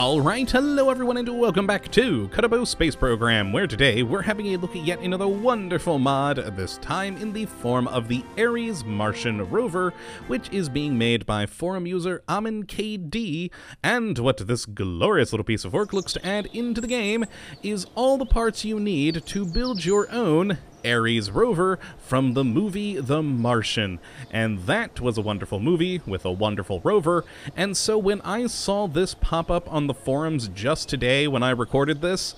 Alright, hello everyone and welcome back to Kottabos Space Program, where today we're having a look at yet another wonderful mod, this time in the form of the Ares Martian rover, which is being made by forum user AminKD, and what this glorious little piece of work looks to add into the game is all the parts you need to build your own Ares rover from the movie The Martian. And that was a wonderful movie with a wonderful rover. And so when I saw this pop up on the forums just today when I recorded this,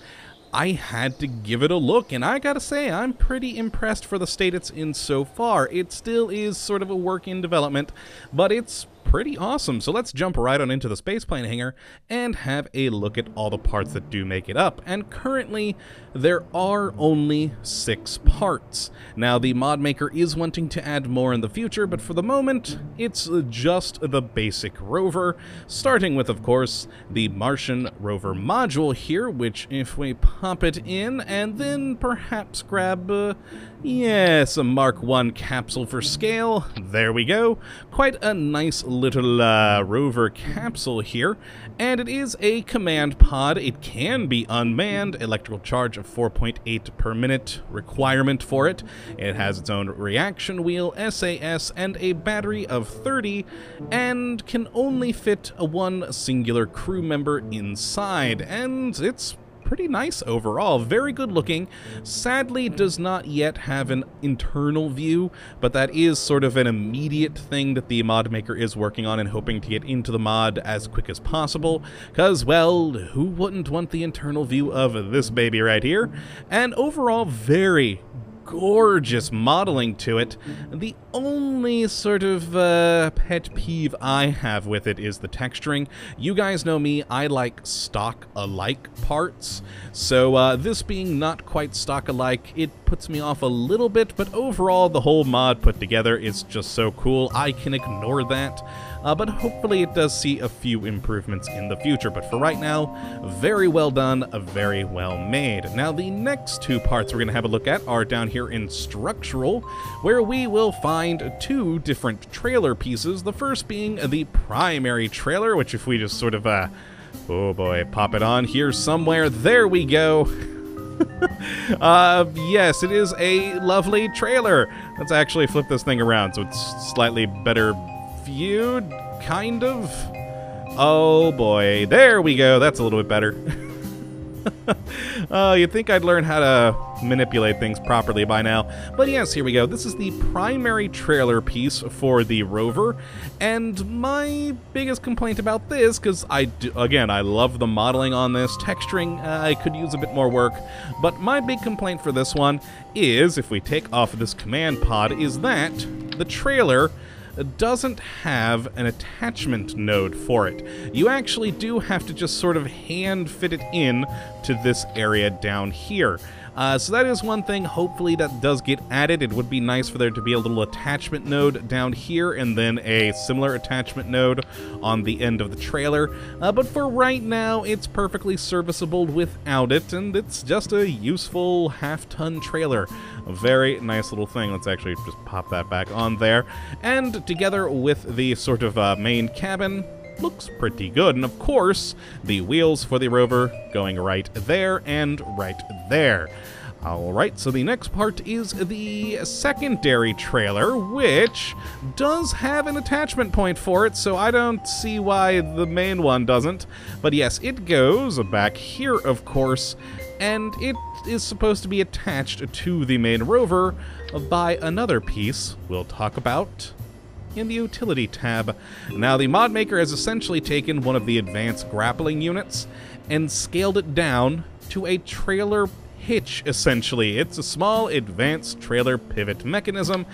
I had to give it a look, and I gotta say, I'm pretty impressed for the state it's in so far. It still is sort of a work in development, but it's pretty awesome. So let's jump right on into the spaceplane hangar and have a look at all the parts that do make it up. And currently, there are only six parts. Now, the mod maker is wanting to add more in the future, but for the moment, it's just the basic rover, starting with, of course, the Martian rover module here, which if we pop it in and then perhaps grab, uh, yes, a Mark 1 capsule for scale, there we go. Quite a nice little uh, rover capsule here, and it is a command pod. It can be unmanned, electrical charge of 4.8 per minute requirement for it. It has its own reaction wheel, SAS, and a battery of 30, and can only fit a one singular crew member inside, and it's pretty nice overall. Very good looking. Sadly, does not yet have an internal view, but that is sort of an immediate thing that the mod maker is working on and hoping to get into the mod as quick as possible. Because, well, who wouldn't want the internal view of this baby right here? And overall, very, gorgeous modeling to it. The only sort of uh, pet peeve I have with it is the texturing. You guys know me, I like stock alike parts, so uh, this being not quite stock alike, it puts me off a little bit, but overall the whole mod put together is just so cool, I can ignore that uh, but hopefully it does see a few improvements in the future. But for right now, very well done, very well made. Now, the next two parts we're going to have a look at are down here in Structural, where we will find two different trailer pieces. The first being the primary trailer, which if we just sort of, uh, oh boy, pop it on here somewhere, there we go. uh, yes, it is a lovely trailer. Let's actually flip this thing around so it's slightly better viewed, kind of. Oh boy, there we go. That's a little bit better. uh, you'd think I'd learn how to manipulate things properly by now. But yes, here we go. This is the primary trailer piece for the rover. And my biggest complaint about this, because I, do, again, I love the modeling on this. Texturing, uh, I could use a bit more work. But my big complaint for this one is, if we take off this command pod, is that the trailer doesn't have an attachment node for it. You actually do have to just sort of hand fit it in to this area down here. Uh, so that is one thing, hopefully that does get added. It would be nice for there to be a little attachment node down here and then a similar attachment node on the end of the trailer. Uh, but for right now, it's perfectly serviceable without it, and it's just a useful half-ton trailer. A very nice little thing. Let's actually just pop that back on there. And together with the sort of uh, main cabin, looks pretty good. And of course, the wheels for the rover going right there and right there. Alright, so the next part is the secondary trailer, which does have an attachment point for it, so I don't see why the main one doesn't. But yes, it goes back here, of course, and it is supposed to be attached to the main rover by another piece we'll talk about in the Utility tab. Now, the mod maker has essentially taken one of the advanced grappling units and scaled it down to a trailer hitch, essentially. It's a small, advanced trailer pivot mechanism,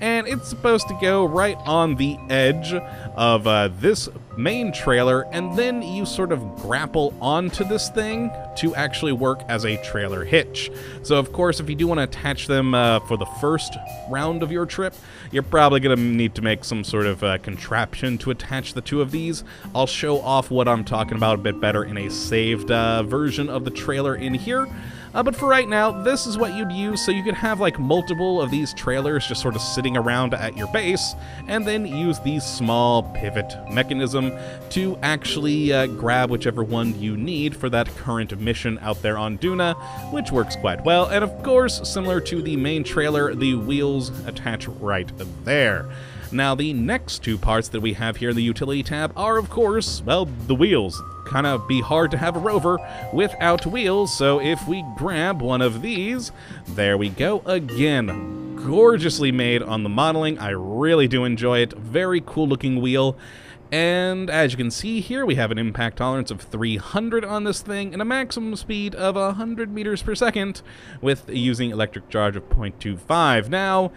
and it's supposed to go right on the edge of uh, this main trailer, and then you sort of grapple onto this thing to actually work as a trailer hitch. So, of course, if you do want to attach them uh, for the first round of your trip, you're probably going to need to make some sort of uh, contraption to attach the two of these. I'll show off what I'm talking about a bit better in a saved uh, version of the trailer in here. Uh, but for right now, this is what you'd use, so you could have like multiple of these trailers just sort of sitting around at your base, and then use these small pivot to actually uh, grab whichever one you need for that current mission out there on Duna, which works quite well. And of course, similar to the main trailer, the wheels attach right there. Now, the next two parts that we have here in the utility tab are, of course, well, the wheels. Kind of be hard to have a rover without wheels, so if we grab one of these, there we go again. Gorgeously made on the modeling. I really do enjoy it. Very cool looking wheel. And as you can see here, we have an impact tolerance of 300 on this thing and a maximum speed of 100 meters per second with using electric charge of 0.25. Now,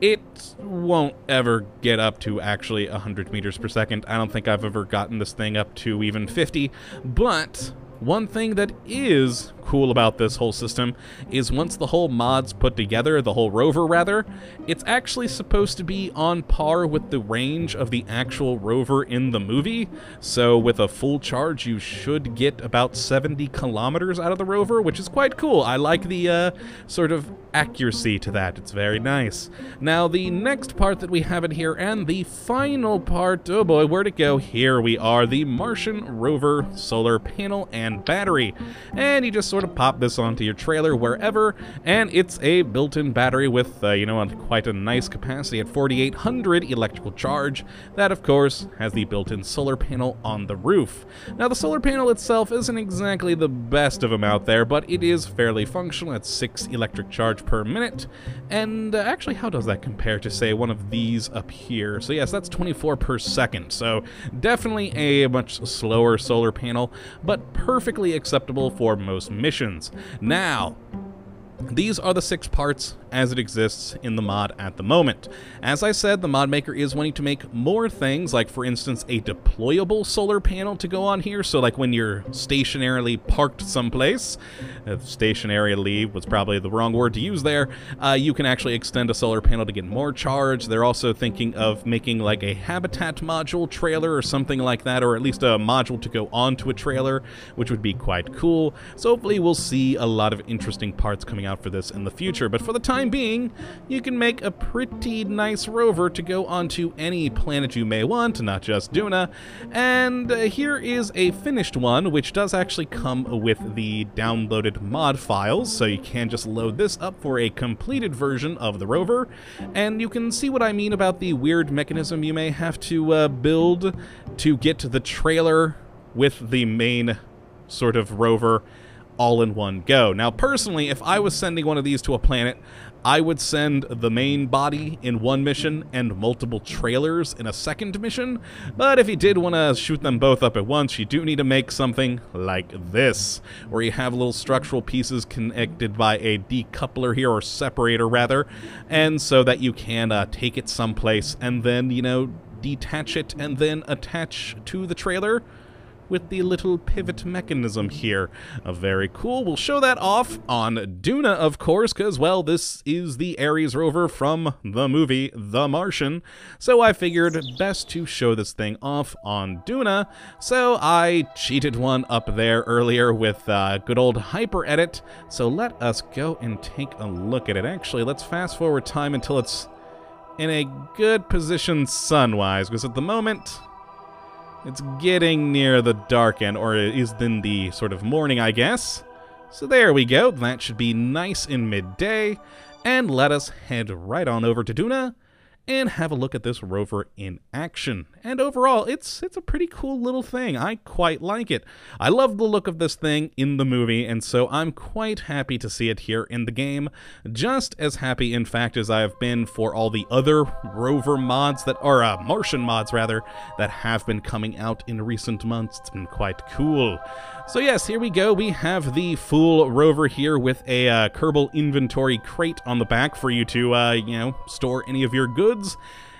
it won't ever get up to actually 100 meters per second. I don't think I've ever gotten this thing up to even 50, but one thing that is cool about this whole system is once the whole mod's put together, the whole rover rather, it's actually supposed to be on par with the range of the actual rover in the movie. So with a full charge, you should get about 70 kilometers out of the rover, which is quite cool. I like the uh, sort of accuracy to that. It's very nice. Now, the next part that we have in here, and the final part, oh boy, where'd it go? Here we are, the Martian rover solar panel and battery. And you just sort of pop this onto your trailer wherever, and it's a built-in battery with, uh, you know, quite a nice capacity at 4,800 electrical charge. That, of course, has the built-in solar panel on the roof. Now, the solar panel itself isn't exactly the best of them out there, but it is fairly functional at 6 electric charge per minute. And uh, actually, how does that compare to, say, one of these up here? So yes, that's 24 per second, so definitely a much slower solar panel, but perfectly acceptable for most missions. Now, these are the six parts as it exists in the mod at the moment. As I said, the mod maker is wanting to make more things, like for instance a deployable solar panel to go on here, so like when you're stationarily parked someplace, uh, stationarily was probably the wrong word to use there, uh, you can actually extend a solar panel to get more charge. They're also thinking of making like a habitat module trailer or something like that, or at least a module to go onto a trailer, which would be quite cool. So hopefully we'll see a lot of interesting parts coming out for this in the future, but for the time being, you can make a pretty nice rover to go onto any planet you may want, not just Duna. And uh, here is a finished one, which does actually come with the downloaded mod files, so you can just load this up for a completed version of the rover. And you can see what I mean about the weird mechanism you may have to uh, build to get the trailer with the main sort of rover all in one go. Now, personally, if I was sending one of these to a planet, I would send the main body in one mission and multiple trailers in a second mission, but if you did want to shoot them both up at once, you do need to make something like this, where you have little structural pieces connected by a decoupler here, or separator rather, and so that you can uh, take it someplace and then, you know, detach it and then attach to the trailer with the little pivot mechanism here. Uh, very cool. We'll show that off on Duna, of course, because, well, this is the Ares rover from the movie The Martian. So I figured best to show this thing off on Duna. So I cheated one up there earlier with uh, good old Hyper Edit. So let us go and take a look at it. Actually, let's fast forward time until it's in a good position sun-wise, because at the moment, it's getting near the dark end, or is in the sort of morning, I guess. So there we go. That should be nice in midday. And let us head right on over to Duna and have a look at this rover in action. And overall, it's it's a pretty cool little thing. I quite like it. I love the look of this thing in the movie, and so I'm quite happy to see it here in the game. Just as happy, in fact, as I have been for all the other rover mods that are uh, Martian mods rather that have been coming out in recent months. It's been quite cool. So yes, here we go. We have the full rover here with a uh, Kerbal inventory crate on the back for you to, uh, you know, store any of your goods.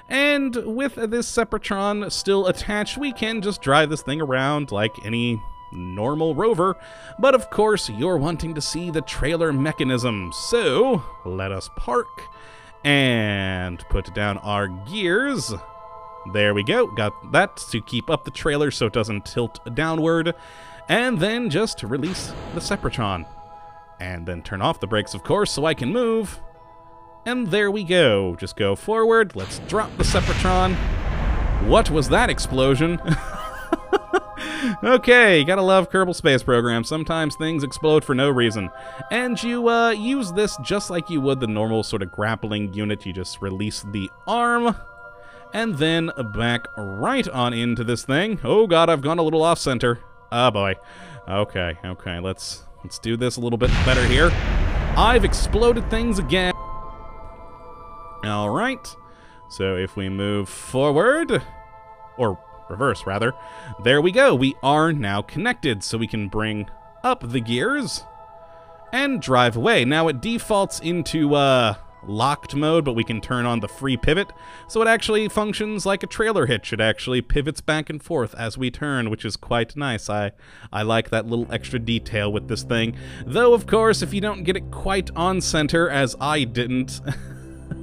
And with this Sepratron still attached, we can just drive this thing around like any normal rover. But of course, you're wanting to see the trailer mechanism, so let us park and put down our gears. There we go, got that to keep up the trailer so it doesn't tilt downward and then just release the Sepratron. And then turn off the brakes, of course, so I can move. And there we go. Just go forward. Let's drop the Sepratron. What was that explosion? okay, gotta love Kerbal Space Program. Sometimes things explode for no reason. And you uh, use this just like you would the normal sort of grappling unit. You just release the arm, and then back right on into this thing. Oh god, I've gone a little off center. Oh boy. Okay, okay, let's let's do this a little bit better here. I've exploded things again. All right. So if we move forward, or reverse rather, there we go. We are now connected, so we can bring up the gears and drive away. Now it defaults into uh, locked mode, but we can turn on the free pivot, so it actually functions like a trailer hitch. It actually pivots back and forth as we turn, which is quite nice. I, I like that little extra detail with this thing. Though, of course, if you don't get it quite on center, as I didn't...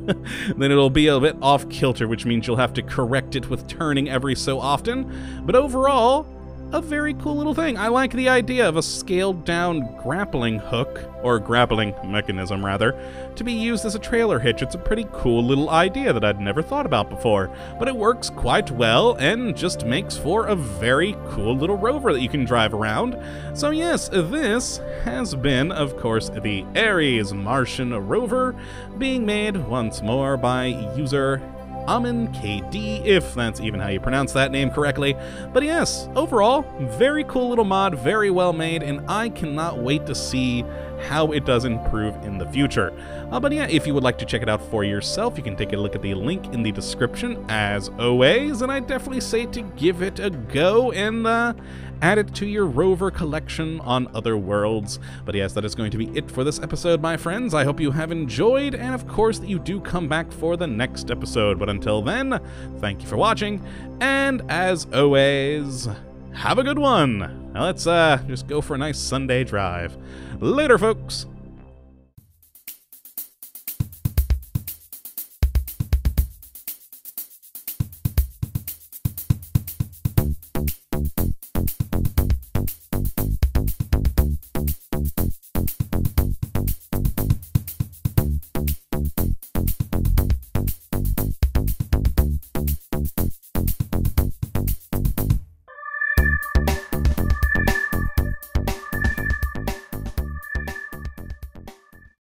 then it'll be a bit off kilter, which means you'll have to correct it with turning every so often. But overall, a very cool little thing. I like the idea of a scaled down grappling hook, or grappling mechanism rather, to be used as a trailer hitch. It's a pretty cool little idea that I'd never thought about before, but it works quite well and just makes for a very cool little rover that you can drive around. So yes, this has been, of course, the Ares Martian rover, being made once more by user Amin KD, if that's even how you pronounce that name correctly. But yes, overall, very cool little mod, very well made, and I cannot wait to see how it does improve in the future. Uh, but yeah, if you would like to check it out for yourself, you can take a look at the link in the description as always, and I definitely say to give it a go and uh, add it to your rover collection on other worlds. But yes, that is going to be it for this episode, my friends. I hope you have enjoyed, and of course that you do come back for the next episode. But until then, thank you for watching, and as always, have a good one. Now let's uh, just go for a nice Sunday drive. Later, folks.